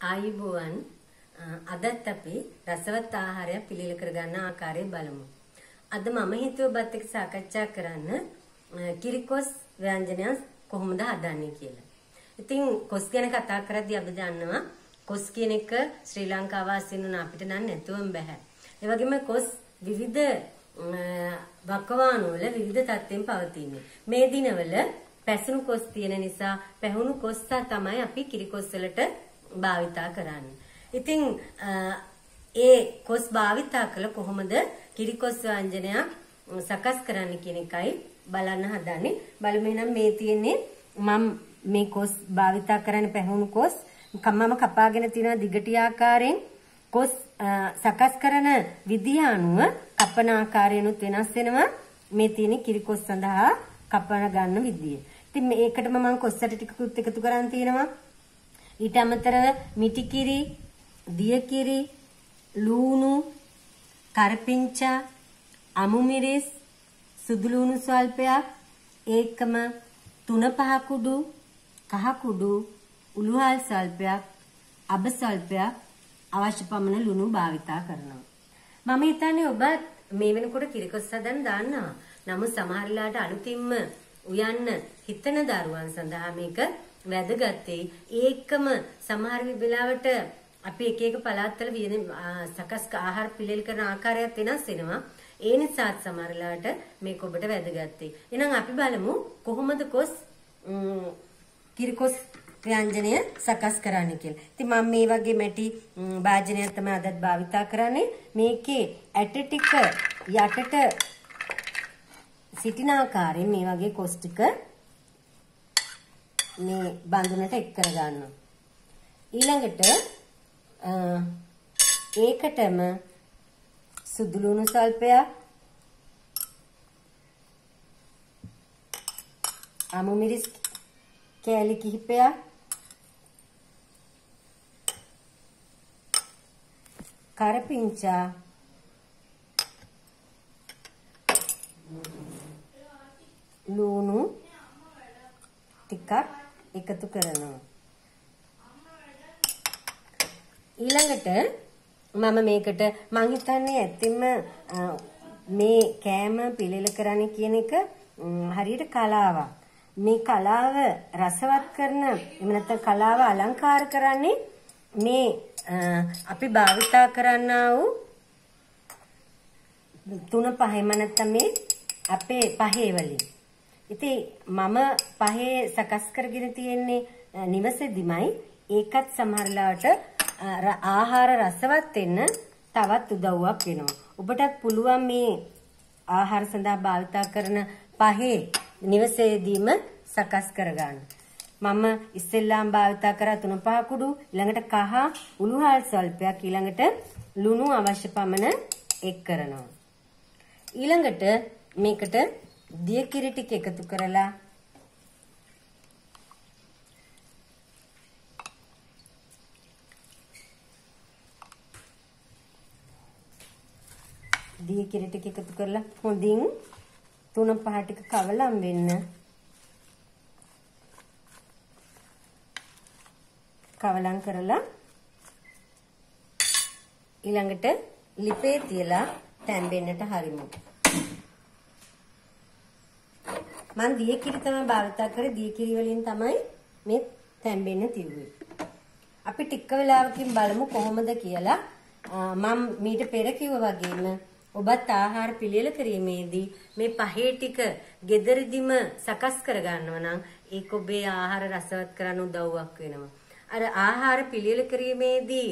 ආයුබෝවන් අදත් අපි රසවත් ආහාරයක් පිළිල කරගන්න ආකාරය බලමු. අද මම හිතුව බත් එක්ක සාකච්ඡා කරන්න කිරිකොස් ව්‍යංජනය කොහොමද හදන්නේ කියලා. ඉතින් කොස් ගැන කතා කරද්දී අපි දන්නවා කොස් කියන එක ශ්‍රී ලංකාව වාසීන් වුණ අපිට නම් නැතුවම බෑ. ඒ වගේම කොස් විවිධ වකවාණු වල විවිධ තත්ත්වෙන් පවතින්නේ. මේ දිනවල පැසුණු කොස් තියෙන නිසා පැහුණු කොස්සා තමයි අපි කිරිකොස් වලට භාවිතා කරන්නේ. ඉතින් ඒ කොස් භාවිතා කළ කොහොමද කිරිකොස් ව්‍යංජනයක් සකස් කරන්න කියන එකයි බලන්න හදන්නේ. බලමු එහෙනම් මේ තියෙන්නේ මම මේ කොස් භාවිතා කරන්න පැහුණු කොස් මම කපාගෙන තියෙන දිගටි ආකාරයෙන් කොස් සකස් කරන විදිහ අනුව කපන ආකාරයනුත් වෙනස් වෙනවා. මේ තියෙන කිරිකොස් සඳහා කපන ගන්න විදිය. ඉතින් මේකටම මම කොස්සට ටිකකුත් එකතු කරන් තියෙනවා. ඊට අමතරව මිටිකිරි, දියකිරි, ලූණු, කරපිංචා, අමු මිරිස්, සුදු ලූණු ස්වල්පයක්, ඒකම තුන පහ කුඩු, කහ කුඩු, උළුහල් ස්වල්පයක්, අබ ස්වල්පයක් අවශ්‍ය පමණ ලුණු භාවිතා කරනවා. මම හිතන්නේ ඔබත් මේ වෙනකොට කිරිකොස් හදන්න දාන්නවා. නමුත් සමහරලාට අලුතින්ම උයන්න හිතන දරුවන් සඳහා මේක වැදගත්තේ ඒකම සමහර වෙලාවට අපි එක එක පළාත්වල වියන සකස් ආහාර පිළියෙල කරන ආකාරයත් වෙනස් වෙනවා. ඒ නිසාත් සමහරලාට මේක ඔබට වැදගත්තේ. එහෙනම් අපි බලමු කොහොමද කොස් කිරිකොස් ව්‍යංජනය සකස් කරන්න කියලා. ඉතින් මම මේ වගේ මැටි භාජනයක් තමයි අදත් භාවිතා කරන්නේ. මේකේ ඇට ටික යටට සිටින ආකාරයෙන් මේ වගේ කොස් ටික මේ බඳුනට එක් කර ගන්නවා. ඊළඟට ඒකටම සුදු ලුණු සල්පයක් අමු මිරිස් කෑලි කිහිපයක් කරපිංචා ලුණු ටිකක් එකතු කරනවා. ඊළඟට මම මේකට මං හිතන්නේ ඇත්තෙන්ම මේ කෑම පිළිල කරන්න කියන එක හරියට කලාවක්. මේ කලාව රසවත් කරන එහෙම නැත්නම් කලාව අලංකාර කරන්නේ මේ අපි භාවිතා කරන්නා වූ තුන පහෙම නැත්නම් මේ අපේ පහේ වලින්. ඉතින් මම පහේ සකස් කරගෙන තියෙන්නේ නිවසේදිමයි ඒකත් සමහරලාට ආහාර රසවත් වෙන්න තවත් උදව්වක් වෙනවා. ඔබටත් පුළුවන් මේ ආහාර සඳහා භාවිතා කරන පහේ නිවසේදීම සකස් කරගන්න. මම ඉස්සෙල්ලාම භාවිතා කරා තුන පහ කුඩු ඊළඟට කහ උණුහල් ස්වල්පයක් ඊළඟට ලුණු අවශ්‍ය පමණ එක් කරනවා. ඊළඟට මේකට දිය කිරි ටික එකතු කරලා දිය කිරි ටික එකතු කරලා හොඳින් තුන පහ ටික කවලම් වෙන්න කවලම් කරලා ඊළඟට ලිපේ තියලා තැම්බෙන්නට හරිමු. මම දිය කිරි තමයි භාවිතා කරේ දිය කිරි වලින් තමයි මේ තැම්බෙන්න තියුවේ. අපි ටික වෙලාවකින් බලමු කොහොමද කියලා. මම මීට පෙර කිව්වා වගේම ඔබත් ආහාර පිළියෙල කිරීමේදී මේ පහේ ටික gederidima සකස් කරගන්නවා නම් ඒක ඔබේ ආහාර රසවත් කරන්න උදව්වක් වෙනවා. අර ආහාර පිළියෙල කිරීමේදී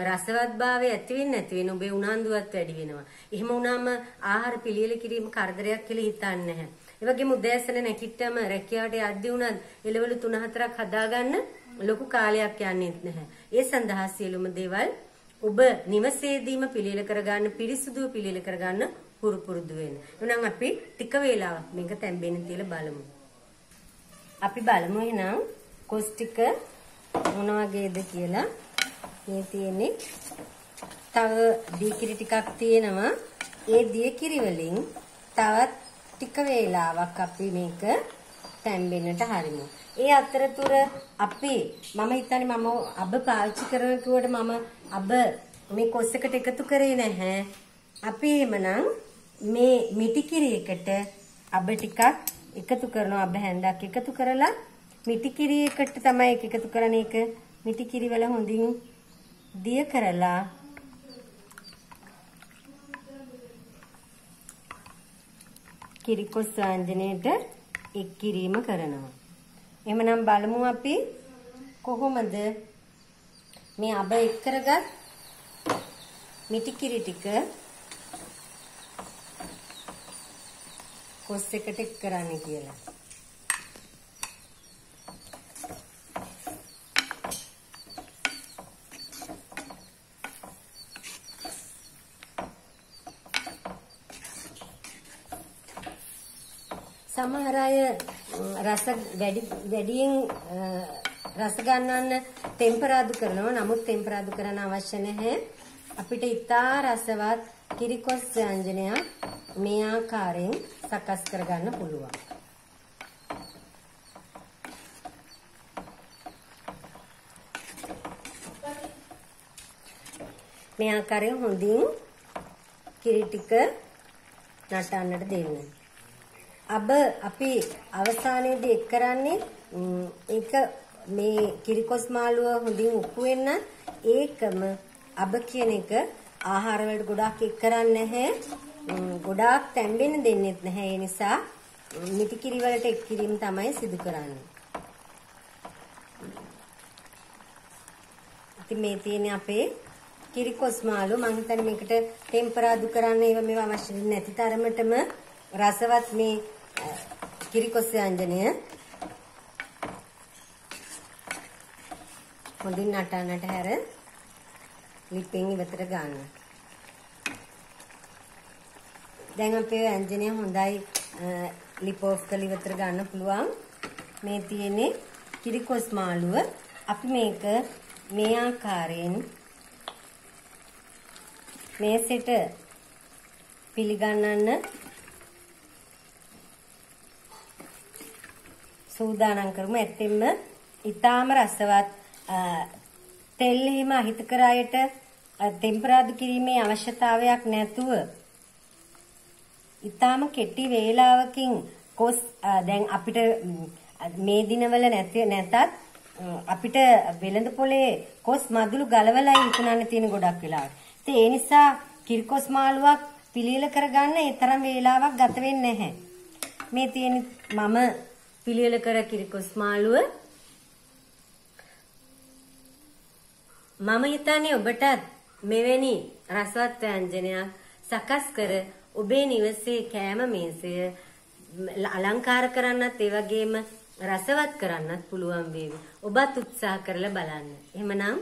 රසවත්භාවය ඇති වෙන්නේ නැති වෙන ඔබේ උනන්දුවත් වැඩි වෙනවා. එහෙම වුණාම ආහාර පිළියෙල කිරීම කරදරයක් කියලා හිතන්නේ නැහැ. ඒ වගේම උදෑසන නැගිට්ටම රැකියාවට යද්දී උනත් එළවලු 3-4ක් හදාගන්න ලොකු කාලයක් යන්නේ නැහැ. ඒ සඳහා සියලුම දේවල් ඔබ නිවසේදීම පිළියෙල කරගන්න පිරිසුදුව පිළියෙල කරගන්න හුරු පුරුදු වෙන්න. එහෙනම් අපි ටික වේලාවක් මේක තැම්බෙන්න තියලා බලමු. අපි බලමු එහෙනම් කොස් ටික මොන වගේද කියලා. මේ තියෙන්නේ තව දීකිරි ටිකක් තියෙනවා. ඒ දීකිරි වලින් තවත් ටික වේලාවක් අපි මේක තැම්බෙන්නට හරිමු. ඒ අතරතුර අපි මම හිතන්නේ මම අබ පාවිච්චි කරන කිව්වට මම අබ මේ කොස් එකට එකතු කරේ නැහැ. අපි එමනම් මේ මිටි කිරි එකට අබ ටිකක් එකතු කරනවා අබ හැන්දක් එකතු කරලා මිටි කිරි එකට තමයි ඒක එකතු කරන්නේ ඒක මිටි කිරි වල හොඳින් දිය කරලා කිරිකොස් ව්‍යංජනයට එක් කිරීම කරනවා. එහෙමනම් බලමු අපි කොහොමද මේ අබ එක් කරගත් මිටි කිරි ටික කොස් එකට එක් කරන්නේ කියලා. සමහර අය රස වැඩි වැඩියෙන් රස ගන්නන්න ටෙම්පරාදු කරනවා. නමුත් ටෙම්පරාදු කරන්න අවශ්‍ය නැහැ. අපිට ඉතා රසවත් කිරිකොස් ව්‍යංජනයක් මේ ආකාරයෙන් සකස් කරගන්න පුළුවන්. මේ ආකාරයෙන් හොඳින් කිරි ටික නටන්නට දෙන්න. අබ අපි අවසානයේදී එක් කරන්නේ ඒක මේ කිරිකොස් මාළුව හොඳින් උක්කු වෙන්න ඒකම අබ කියන එක ආහාර වලට ගොඩාක් එක් කරන්නේ නැහැ. ගොඩාක් තැම්බෙන්න දෙන්නෙත් නැහැ. ඒ නිසා මිටි කිරි වලට එක් කිරීම තමයි සිදු කරන්නේ. ඉතින් මේ තියෙන්නේ අපේ කිරිකොස් මාළු මම හිතන්නේ මේකට ටෙම්පරාදු කරන්න ඒව මේව අවශ්‍ය නැති තරමටම රසවත් මේ කිරිකොස් ව්‍යංජනය හොඳින් නටන්නට හැර ලිපෙන් ඉවතට ගන්න. දැන් අපේ ව්‍යංජනය හොඳයි ලිප් ඔෆ් කරලා ඉවතට ගන්න පුළුවන්. මේ තියෙන්නේ කිරිකොස් මාළුව. අපි මේක මේ ආකාරයෙන් මේසෙට පිළිගන්නන්න සූදානම් කරමු. ඇත්තෙන්ම ඊටාම රසවත් තෙල් හිම අහිතකර අයට ටෙම්පරාදු කිරීමේ අවශ්‍යතාවයක් නැතුව ඊටාම කෙටි වේලාවකින් කොස් දැන් අපිට මේ දිනවල නැති නැතත් අපිට වෙළඳ පොලේ කොස් මදුළු ගලවලා විකුණන්න තියෙන ගොඩක් වෙලාවට. ඉතින් ඒ නිසා කිරිකොස් මාළුවක් පිළියෙල කරගන්න ඒ තරම් වේලාවක් ගත වෙන්නේ නැහැ. මේ තියෙන මම පිළියෙල කර කිරිකොස් මාළුව මම හිතන්නේ ඔබටත් මෙවැනි රසවත් ව්‍යංජනයක් සකස් කර ඔබේ නිවසේ කෑම මේසය අලංකාර කරන්නත් ඒ වගේම රසවත් කරන්නත් පුළුවන් වේවි. ඔබත් උත්සාහ කරලා බලන්න. එහෙමනම්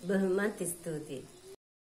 බොහොමත් ස්තුතියි.